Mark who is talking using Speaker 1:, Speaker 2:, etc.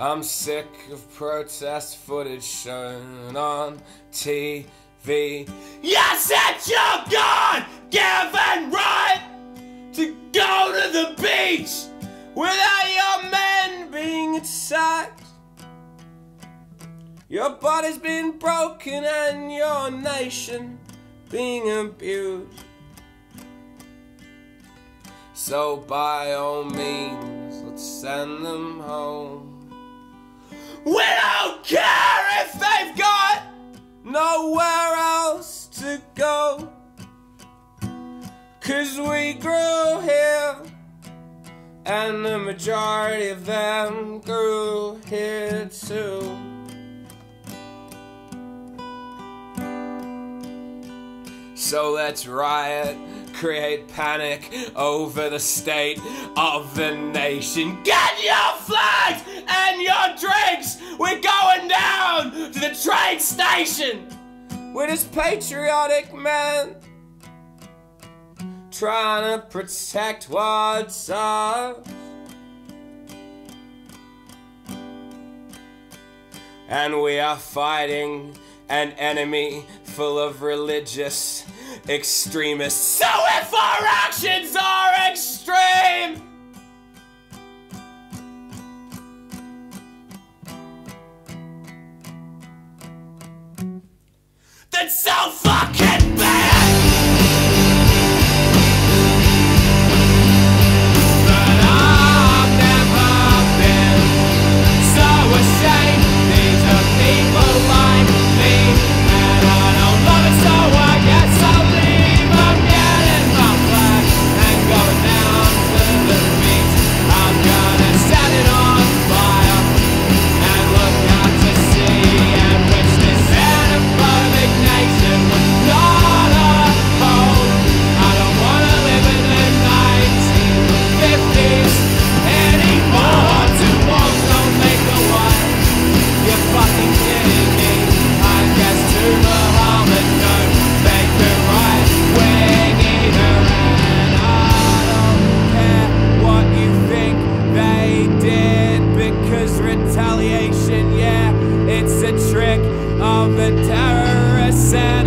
Speaker 1: I'm sick of protest footage shown on TV. You said you're gone, given right to go to the beach without your men being attacked. Your body's been broken and your nation being abused. So by all means, let's send them home. We don't care if they've got nowhere else to go. Cause we grew here, and the majority of them grew here too. So let's riot, create panic over the state of the nation. Get your flags and your drinks! We're going down to the train station with this patriotic man trying to protect what's ours. And we are fighting an enemy full of religious extremists. So if our actions are extreme, then so retaliation. Yeah, it's a trick of the terrorists.